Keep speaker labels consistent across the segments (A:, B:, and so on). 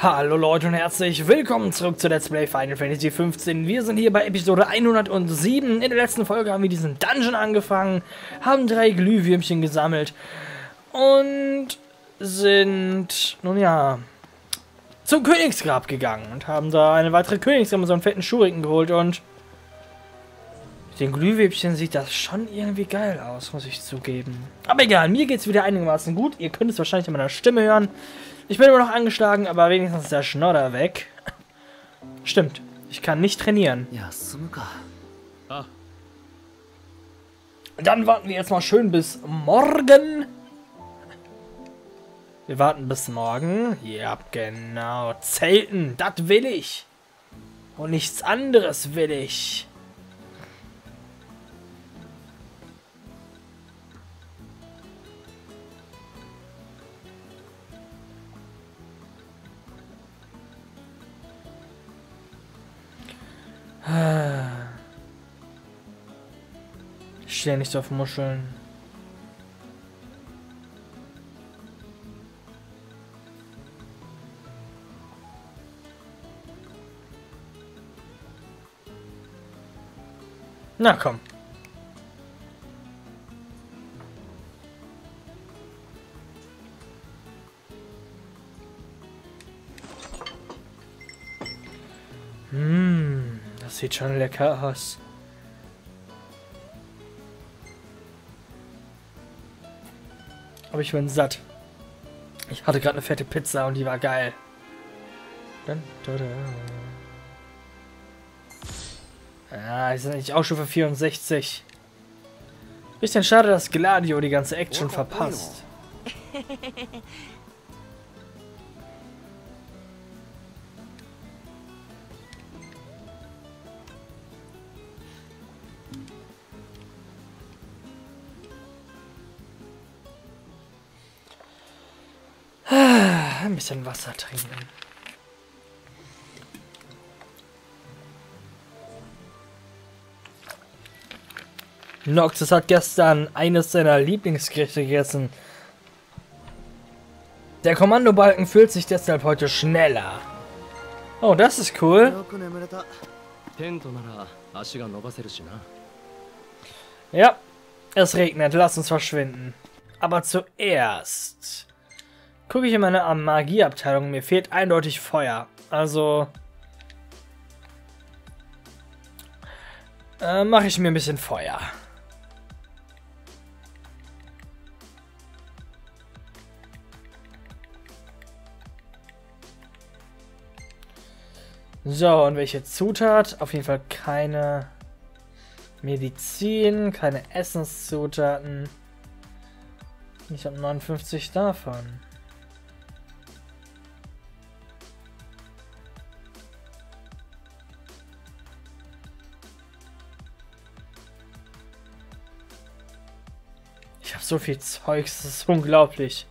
A: Hallo Leute und herzlich willkommen zurück zu Let's Play Final Fantasy 15. Wir sind hier bei Episode 107. In der letzten Folge haben wir diesen Dungeon angefangen, haben drei Glühwürmchen gesammelt und sind, nun ja, zum Königsgrab gegangen und haben da eine weitere Königsgrab mit so einen fetten Schuriken geholt und mit den Glühwürmchen sieht das schon irgendwie geil aus, muss ich zugeben. Aber egal, mir geht es wieder einigermaßen gut. Ihr könnt es wahrscheinlich in meiner Stimme hören. Ich bin immer noch angeschlagen, aber wenigstens ist der Schnodder weg. Stimmt, ich kann nicht trainieren. Dann warten wir jetzt mal schön bis morgen. Wir warten bis morgen. Ja, genau. Zelten, das will ich. Und nichts anderes will ich. Stehe nicht auf Muscheln. Na komm. Hm, das sieht schon lecker aus. Aber ich bin satt. Ich hatte gerade eine fette Pizza und die war geil. Dun, da, da. Ja, ich sind eigentlich auch schon für 64. Bisschen schade, dass Gladio die ganze Action verpasst. Ein bisschen Wasser trinken. Noxus hat gestern eines seiner Lieblingsgerichte gegessen. Der Kommandobalken fühlt sich deshalb heute schneller. Oh, das ist cool. Ja, es regnet. Lass uns verschwinden. Aber zuerst gucke ich in meine Magieabteilung. Mir fehlt eindeutig Feuer. Also äh, mache ich mir ein bisschen Feuer. So, und welche Zutat? Auf jeden Fall keine Medizin, keine Essenszutaten. Ich habe 59 davon. So viel Zeugs, das ist unglaublich.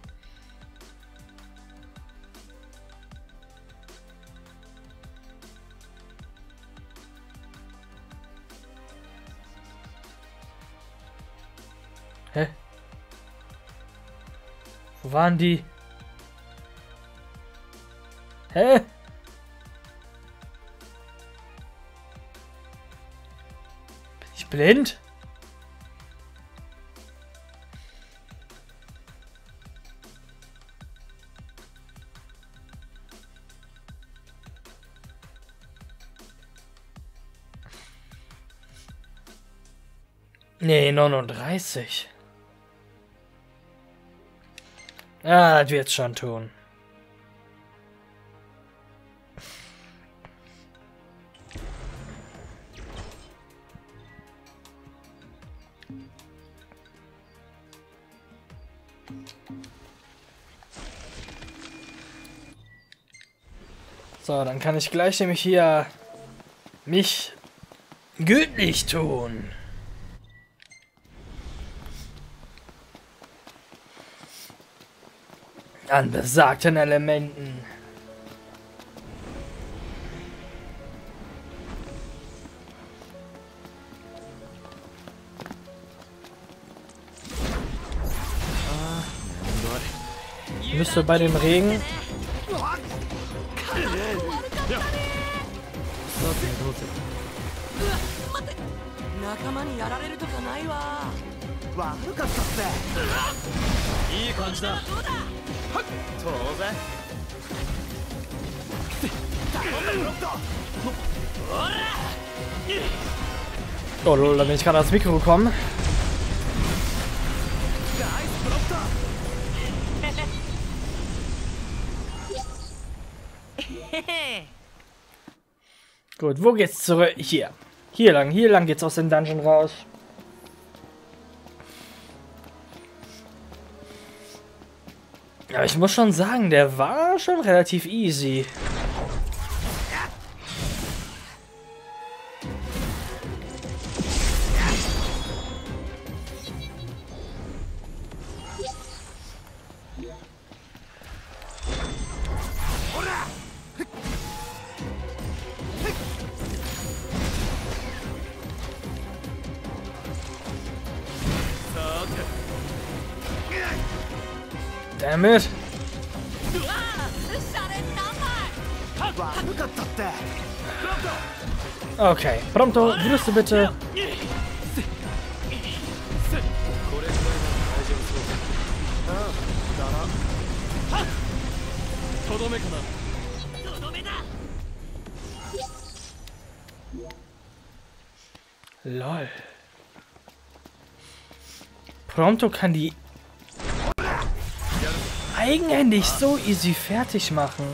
A: Hä? Wo waren die? Hä? Bin ich blind? 39. Ah, das wird's schon tun. So, dann kann ich gleich nämlich hier mich gütlich tun. an besagten Elementen. Ah, Bist du bei dem Regen? Oh lol, da bin ich gerade ans Mikro gekommen. Gut, wo geht's zurück? Hier. Hier lang, hier lang geht's aus dem Dungeon raus. Aber ich muss schon sagen, der war schon relativ easy.
B: Dammit.
A: Okay, Prompto, du bitte. Lol. Prompto kann die eigenhändig so easy fertig machen.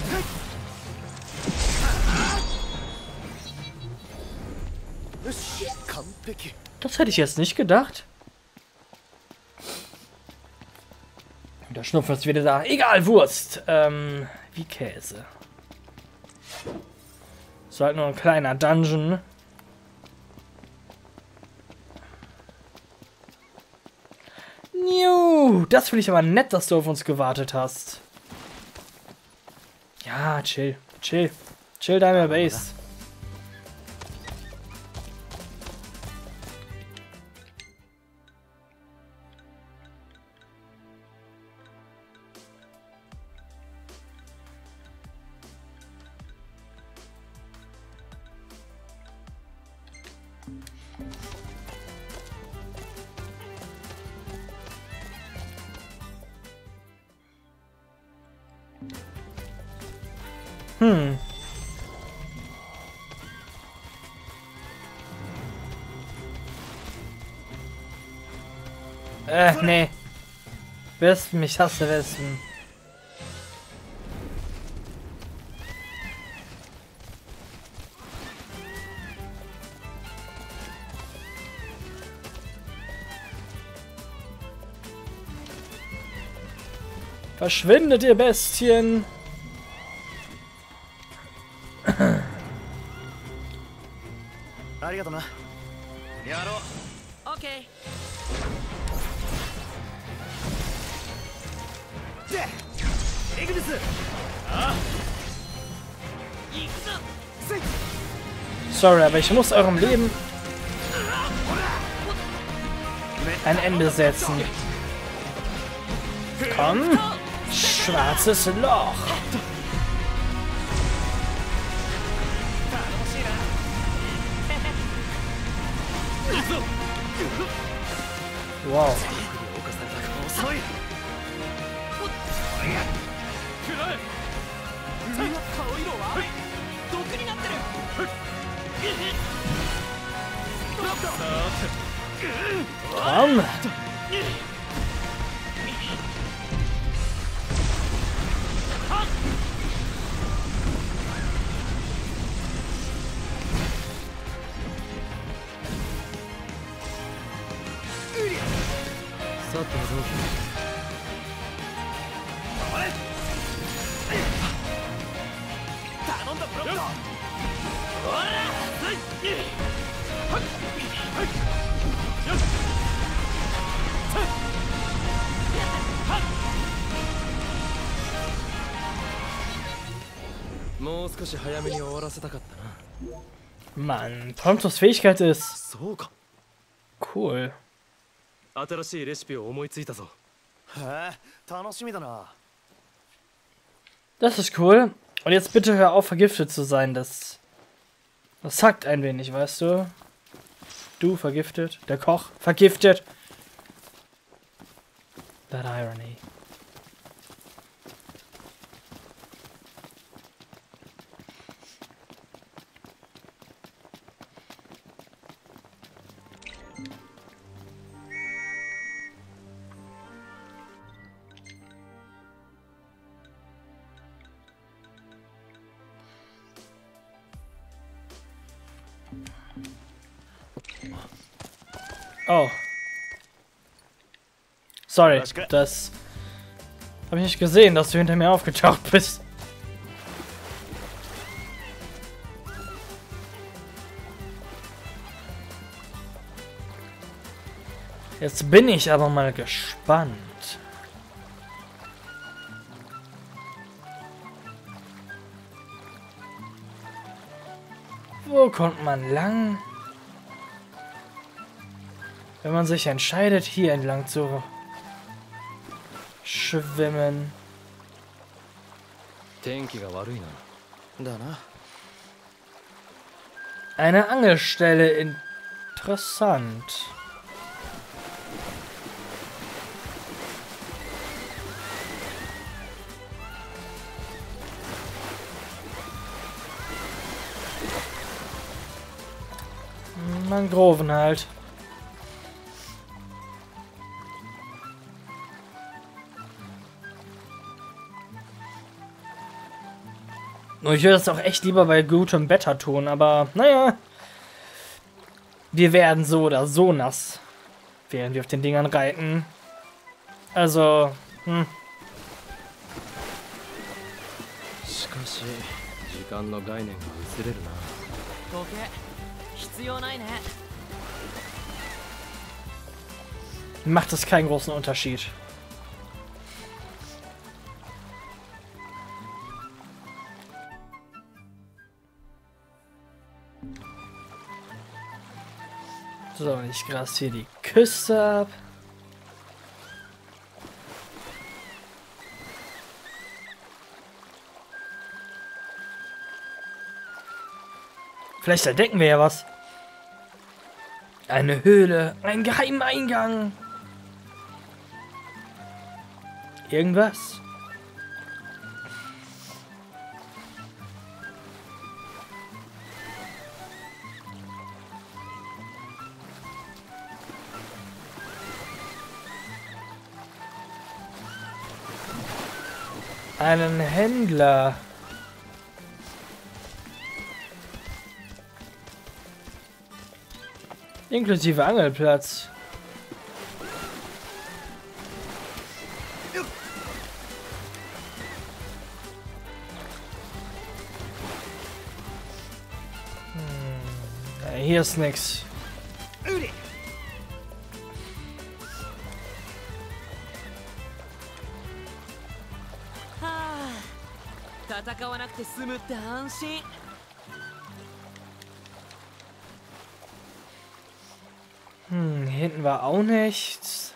A: Das hätte ich jetzt nicht gedacht. Der Schnupfen ist wieder da. Egal, Wurst. Ähm, wie Käse. Ist halt nur ein kleiner Dungeon. Das finde ich aber nett, dass du auf uns gewartet hast. Ja, chill, chill. Chill deine Base. Hm. Äh, nee. Wespen, ich hasse Wespen. Verschwindet, ihr Bestien! Sorry, aber ich muss eurem Leben ein Ende setzen. Komm! Schwarzes Loch! Wow.
C: さ
A: Komm!
C: てさてどうぞ
B: 頼んだブロット
C: もう少し早めに終わらせたかったな
A: Mann, Promptos Fähigkeit ist
C: そうか
A: cool.
C: 新しいレシピを思いついたぞ
B: へえ楽しみだな
A: Das ist cool. Und jetzt bitte hör auf, vergiftet zu sein. Das, das hackt ein wenig, weißt du? Stu vergiftet. Der Koch vergiftet. That irony. Oh. Sorry, das habe ich nicht gesehen, dass du hinter mir aufgetaucht bist. Jetzt bin ich aber mal gespannt. Wo kommt man lang? Wenn man sich entscheidet, hier entlang zu schwimmen.
C: 天気が悪いな
B: だな
A: Eine Angelstelle interessant. Mangroven halt. Nur ich würde das auch echt lieber bei gutem Wetter tun, aber naja. Wir werden so oder so nass, während wir auf den Dingern reiten. Also, hm,
C: しかし時間の概念が薄れるな
D: 時計必要ないね
A: macht es keinen großen Unterschied. So, ich gras hier die Küste ab. Vielleicht entdecken wir ja was. Eine Höhle, ein geheimer Eingang. Irgendwas. Einen Händler. Inklusive Angelplatz. Hm, hier ist nix.
D: 戦わなくて済むって安心
A: Hm, hier hinten war auch nichts.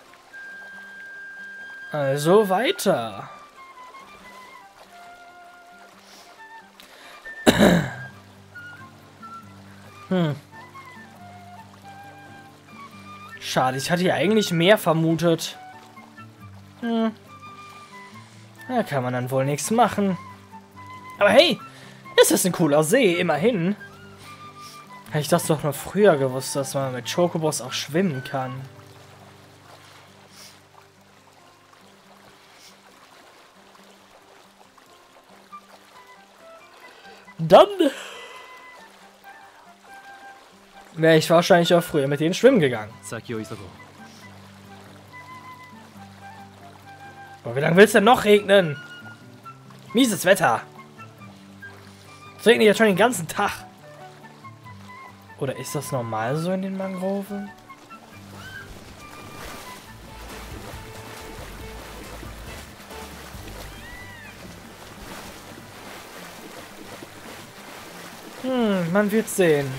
A: Also weiter. Hm. Schade, ich hatte hier eigentlich mehr vermutet. Hm. Da kann man dann wohl nichts machen. Aber hey, ist das ein cooler See, immerhin. Hätte ich das doch noch früher gewusst, dass man mit Chocobos auch schwimmen kann. Dann wäre ich wahrscheinlich auch früher mit denen schwimmen gegangen. Aber wie lange will es denn noch regnen? Mieses Wetter. Es regnet jetzt schon den ganzen Tag. Oder ist das normal so in den Mangroven? Hm, man wird sehen.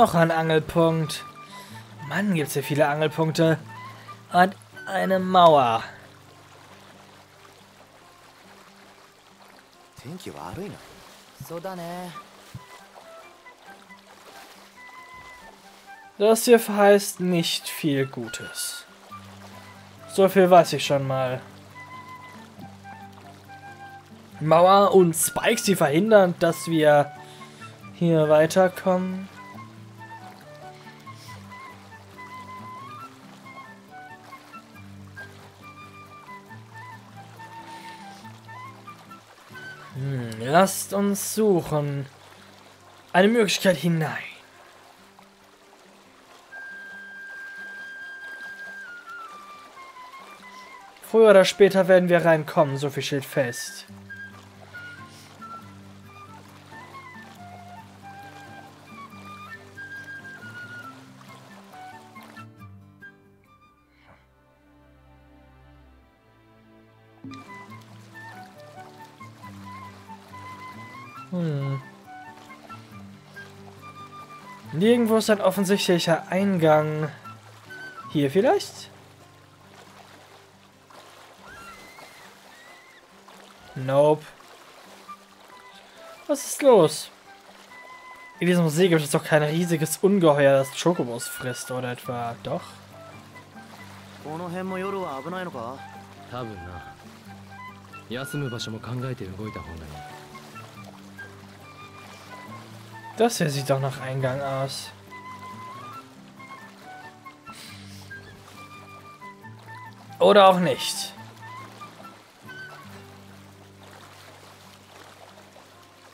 A: Noch ein Angelpunkt. Mann, gibt es hier viele Angelpunkte. Und eine Mauer.
D: Äh.
A: Das hier heißt nicht viel Gutes. So viel weiß ich schon mal. Mauer und Spikes, die verhindern, dass wir hier weiterkommen. Lasst uns suchen. Eine Möglichkeit hinein. Früher oder später werden wir reinkommen, so viel steht fest. Hm. Nirgendwo ist ein offensichtlicher Eingang. Hier vielleicht? Nope. Was ist los? In diesem See gibt es doch kein riesiges Ungeheuer, das Chocobos frisst, oder etwa doch?
B: こ
A: Das hier sieht doch nach Eingang aus. Oder auch nicht.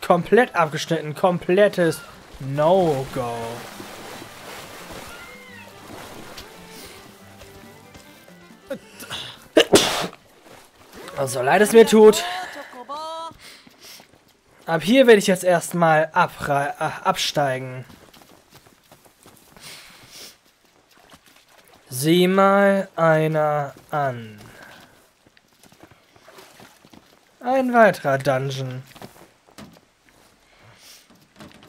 A: Komplett abgeschnitten, komplettes No-Go. So leid es mir tut. Ab hier werde ich jetzt erstmal äh, absteigen. Sieh mal einer an. Ein weiterer Dungeon.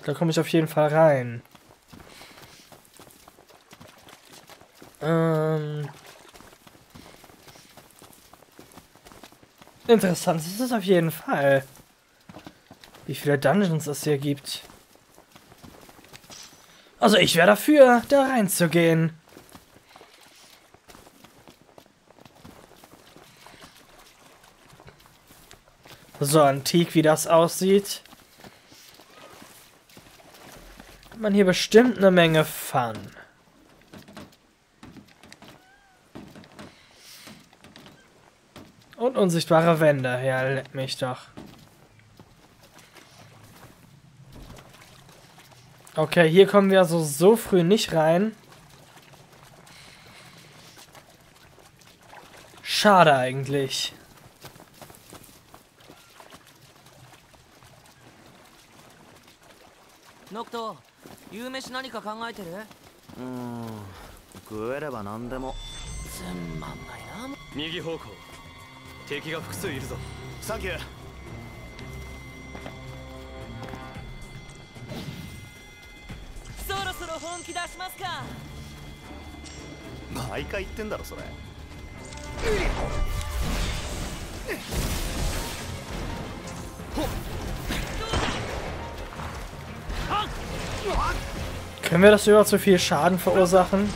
A: Da komme ich auf jeden Fall rein. Ähm. Interessant das ist es auf jeden Fall wie viele Dungeons es hier gibt. Also ich wäre dafür, da reinzugehen. So antik, wie das aussieht. Hat man hier bestimmt eine Menge Fun. Und unsichtbare Wände. Ja, leck mich doch. Okay, hier kommen wir also so früh nicht rein. Schade eigentlich.
D: ノクト夕飯何か考えてる
B: うーん食えれば何でも
D: つんまんないな
C: 右方向敵が複数いるぞ
B: サンキュー
D: 本気出しますか
B: 毎回言ってんだろそれ
D: ど
A: Können wir das überhaupt so viel Schaden verursachen?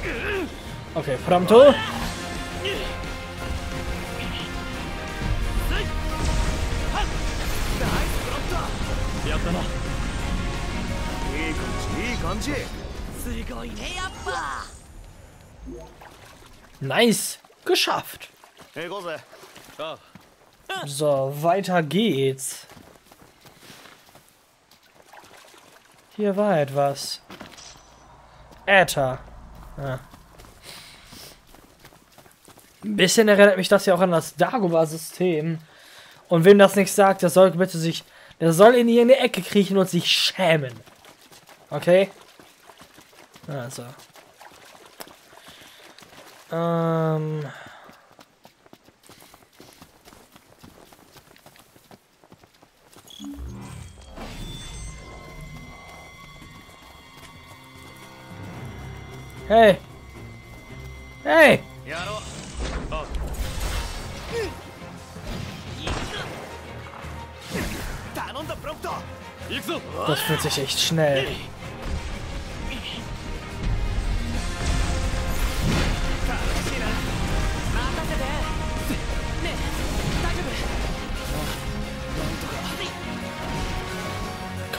A: Okay, Pronto.
C: や
A: Nice. Geschafft. So, weiter geht's. Hier war etwas. Äther. Ja. Ein bisschen erinnert mich das ja auch an das Dagobah-System. Und wem das nicht sagt, der soll bitte sich... Der soll in irgendeine Ecke kriechen und sich schämen. Okay? Also. Ähm. Hey! Hey! Das fühlt sich echt schnell.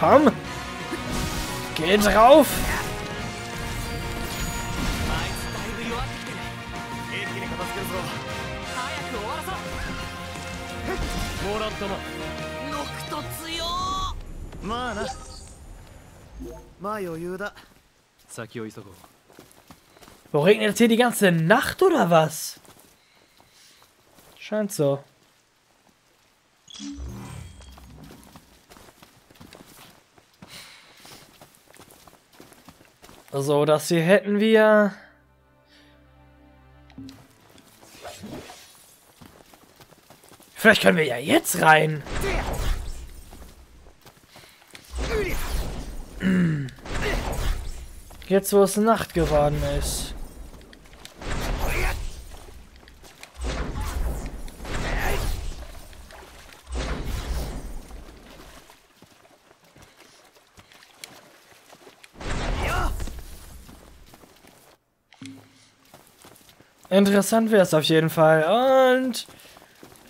A: Komm! Geh drauf! Wo regnet es hier die ganze Nacht oder was? Scheint so. So, das hier hätten wir. Vielleicht können wir ja jetzt rein. Jetzt, wo es Nacht geworden ist. Interessant wäre es auf jeden Fall. Und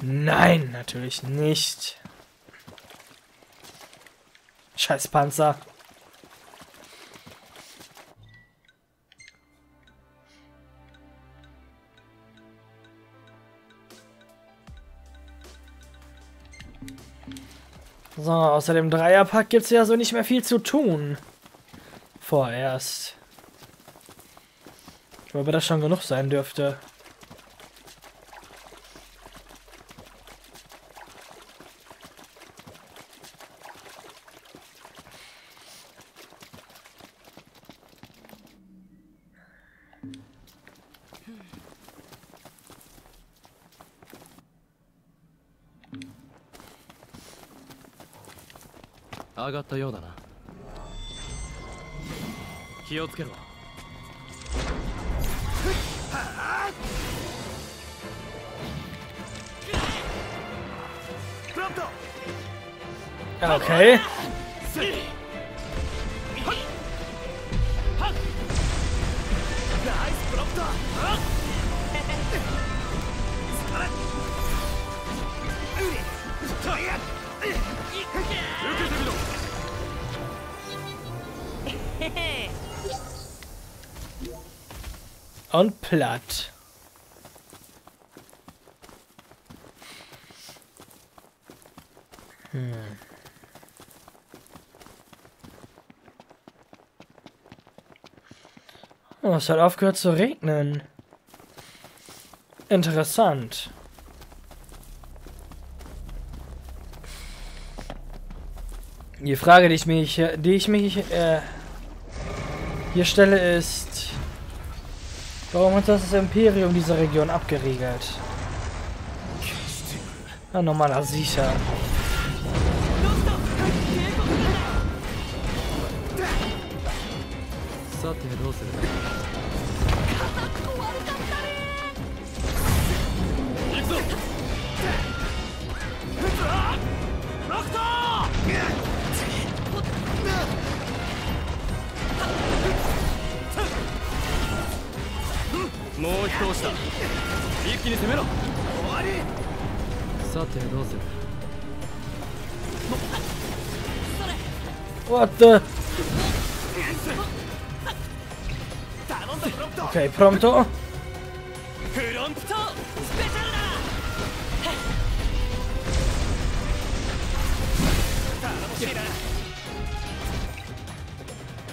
A: nein, natürlich nicht. Scheiß Panzer. So, außer dem Dreierpack gibt es ja so nicht mehr viel zu tun. Vorerst. Wobei das schon genug sein dürfte.
C: Hm. 上がったようだな気をつけろ
A: Okay. Und platt. Hmm. Oh, es hat aufgehört zu regnen. Interessant. Die Frage, die ich mich, die ich mich äh, hier stelle, ist, warum hat das Imperium diese Region abgeriegelt? Ein normaler Sicher.
C: どうする？
B: 行くぞ。ロクト
C: もう一押しだ一気に攻めろ。
B: 終わり。
C: さてどうする
A: ？What the? okay, pronto.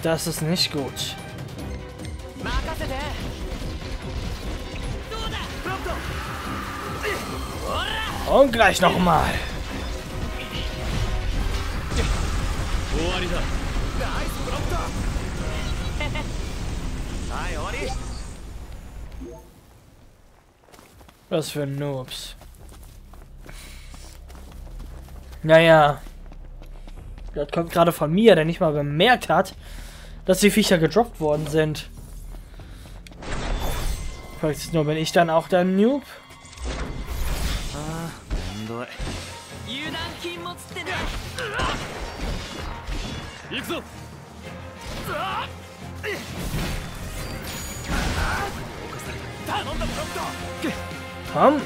A: Das ist nicht gut. Und gleich nochmal.
B: Hi, Ori.
A: Was für Noobs. Naja. Das kommt gerade von mir, der nicht mal bemerkt hat, dass die Viecher gedroppt worden sind. Praktisch nur bin ich dann auch der Noob.
B: あ
D: パン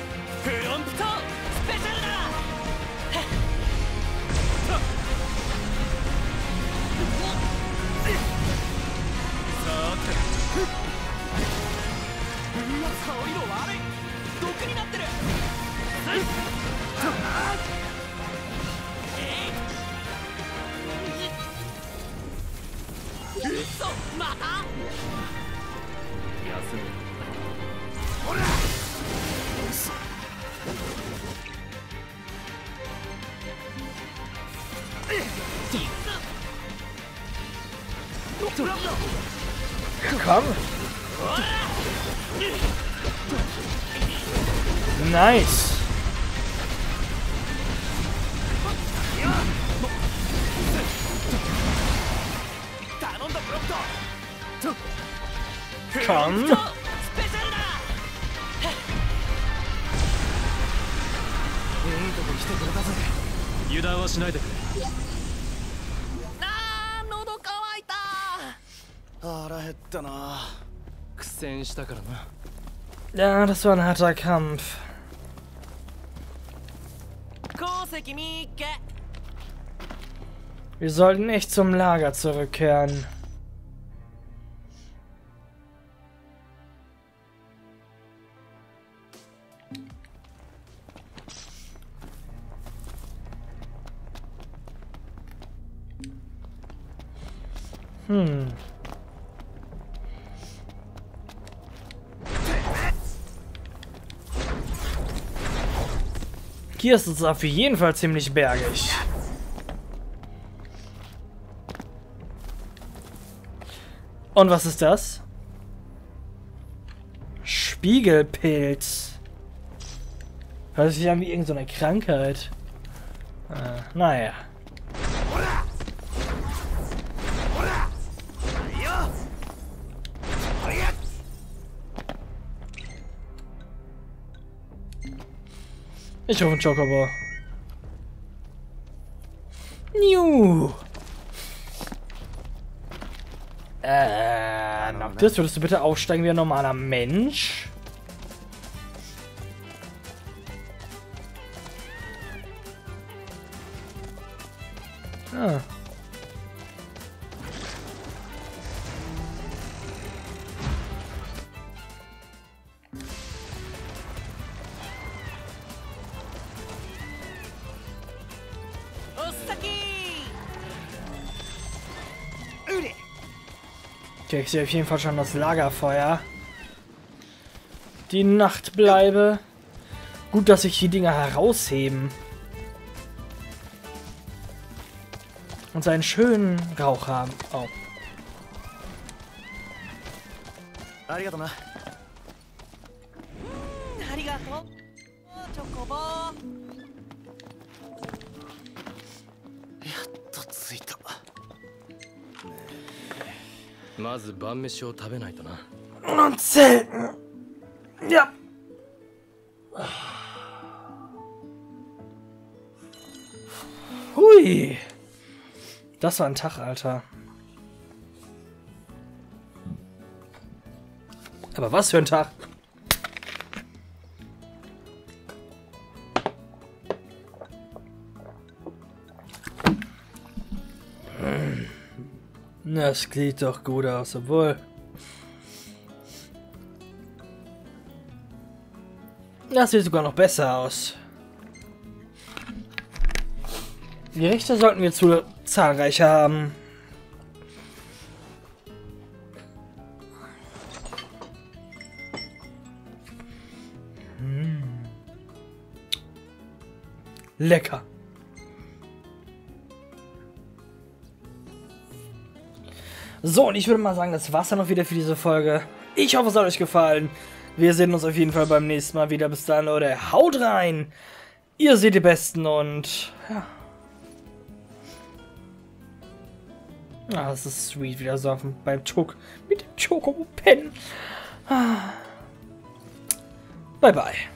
D: また？
C: 休みほら！Komm!
A: Ja, das war ein harter Kampf. Wir sollten nicht zum Lager zurückkehren. Hmm. Hier ist es auf jeden Fall ziemlich bergig. Und was ist das? Spiegelpilz. Hört sich an wie irgendeine Krankheit. Äh, naja. Ich hoffe ein Chocobo. Niu. Äh, Noctis, würdest du bitte aufsteigen wie ein normaler Mensch? Ah. Okay, ich sehe auf jeden Fall schon das Lagerfeuer. Die Nacht bleibe. Gut, dass sich die Dinger herausheben. Und seinen schönen Rauch haben. Oh.
B: ありがとな
C: まず晩飯を食べないとな
A: Und Zelten. Ja. Hui. Das war ein Tag, Alter. Aber was für ein Tag. Das sieht doch gut aus, obwohl. Das sieht sogar noch besser aus. Die Richter sollten wir zu zahlreicher haben. Hm. Lecker. So, und ich würde mal sagen, das war's dann noch wieder für diese Folge. Ich hoffe, es hat euch gefallen. Wir sehen uns auf jeden Fall beim nächsten Mal wieder. Bis dann, Leute. Haut rein! Ihr seht die Besten und... Ja. Ah, das ist sweet, wieder so beim Chok... Mit dem Choco-Pen. Ah. Bye bye.